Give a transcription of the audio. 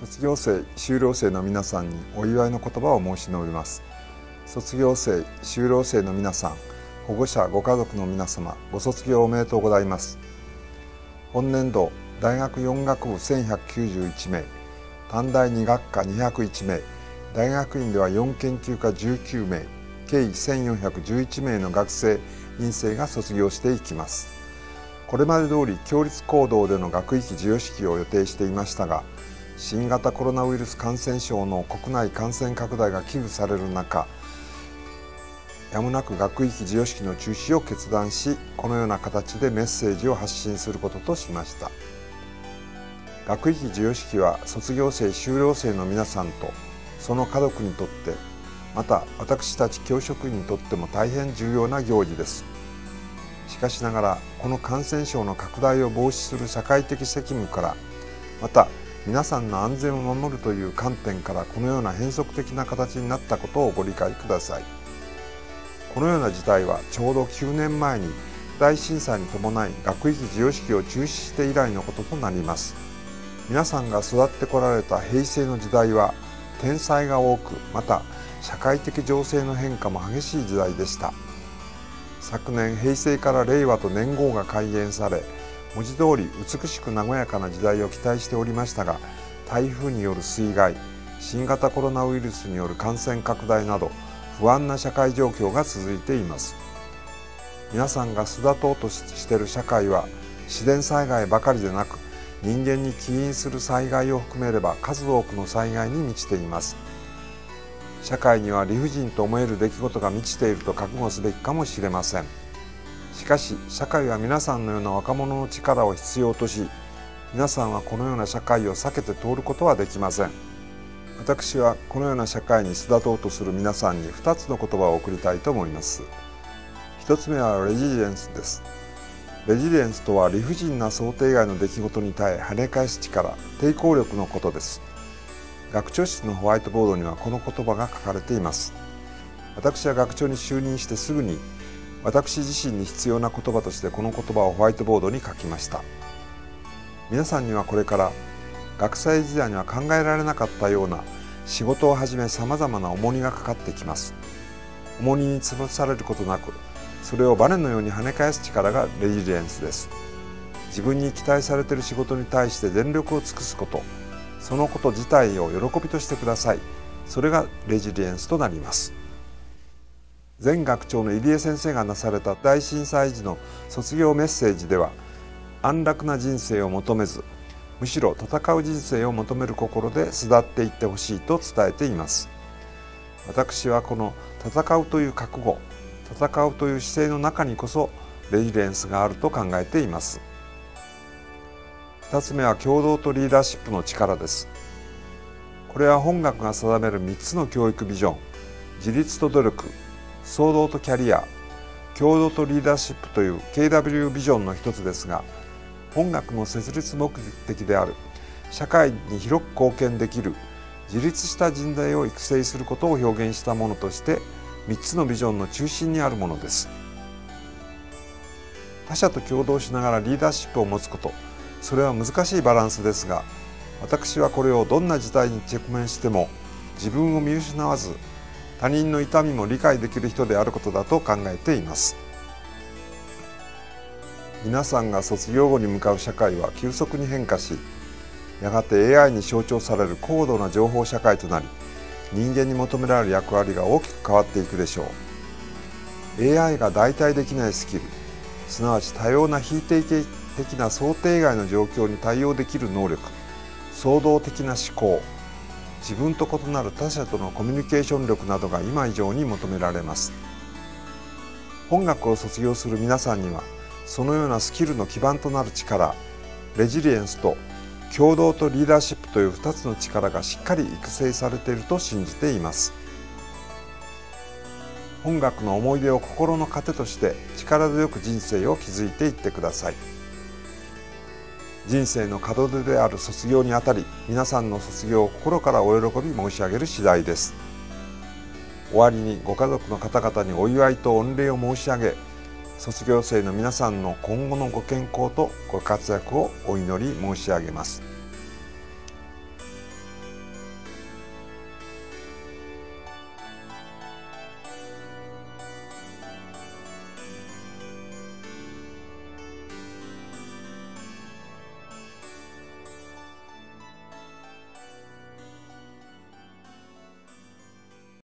卒業生修了生の皆さんにお祝いの言葉を申し述べます。卒業生修了生の皆さん保護者ご家族の皆様ご卒業おめでとうございます。本年度大学4学部1191名短大2学科201名大学院では4研究科19名計1411名の学生院生が卒業していきます。これまで通り共立行動での学域授与式を予定していましたが新型コロナウイルス感染症の国内感染拡大が危惧される中やむなく学域授与式の中止を決断しこのような形でメッセージを発信することとしました。学域授与式は卒業生修了生の皆さんとその家族にとってまた私たち教職員にとっても大変重要な行事です。しかしながらこの感染症の拡大を防止する社会的責務からまた皆さんの安全を守るという観点からこのような変則的な形になったことをご理解ください。このような事態はちょうど9年前に大震災に伴い学域授与式を中止して以来のこととなります。皆さんが育ってこられた平成の時代は天災が多くまた社会的情勢の変化も激しい時代でした。昨年平成から令和と年号が改元され文字通り美しく和やかな時代を期待しておりましたが台風による水害新型コロナウイルスによる感染拡大など不安な社会状況が続いています。皆さんが巣立とうとしてる社会は自然災害ばかりでなく人間に起因する災害を含めれば数多くの災害に満ちています。社会には理不尽と思える出来事が満ちていると覚悟すべきかもしれません。しかし社会は皆さんのような若者の力を必要とし皆さんはこのような社会を避けて通ることはできません。私はこのような社会に巣立とうとする皆さんに2つの言葉を送りたいと思います。1つ目はレジリエンスです。レジリエンスとは理不尽な想定外の出来事に耐え跳ね返す力抵抗力のことです。学長室のホワイトボードにはこの言葉が書かれています。私は学長に就任してすぐに私自身に必要な言葉としてこの言葉をホワイトボードに書きました。皆さんにはこれから学生時代には考えられなかったような仕事をはじめさまざまな重荷がかかってきます。重荷に潰されることなくそれをバネのように跳ね返す力がレジリエンスです。自分に期待されている仕事に対して全力を尽くすこと。そのこと自体を喜びとしてください。それがレジリエンスとなります。前学長の入江先生がなされた大震災時の卒業メッセージでは安楽な人生を求めずむしろ戦う人生を求める心で巣立っていってほしいと伝えています。私はこの戦うという覚悟戦うという姿勢の中にこそレジリエンスがあると考えています。2つ目は共同とリーダーシップの力です。これは本学が定める3つの教育ビジョン自立と努力創造とキャリア共同とリーダーシップという KW ビジョンの一つですが本学の設立目的である。社会に広く貢献できる。自立した人材を育成することを表現したものとして3つのビジョンの中心にあるものです。他者と共同しながらリーダーシップを持つこと。それは難しいバランスですが私はこれをどんな事態に直面しても自分を見失わず他人の痛みも理解できる人であることだと考えています。皆さんが卒業後に向かう社会は急速に変化しやがて AI に象徴される高度な情報社会となり人間に求められる役割が大きく変わっていくでしょう。AI が代替できないスキルすなわち多様な非定的な想定外の状況に対応できる能力創造的な思考自分と異なる他者とのコミュニケーション力などが今以上に求められます。本学を卒業する皆さんにはそのようなスキルの基盤となる力レジリエンスと共同とリーダーシップという2つの力がしっかり育成されていると信じています。本学の思い出を心の糧として力強く人生を築いていってください。人生の門出である卒業にあたり皆さんの卒業を心からお喜び申し上げる次第です終わりにご家族の方々にお祝いと御礼を申し上げ卒業生の皆さんの今後のご健康とご活躍をお祈り申し上げます。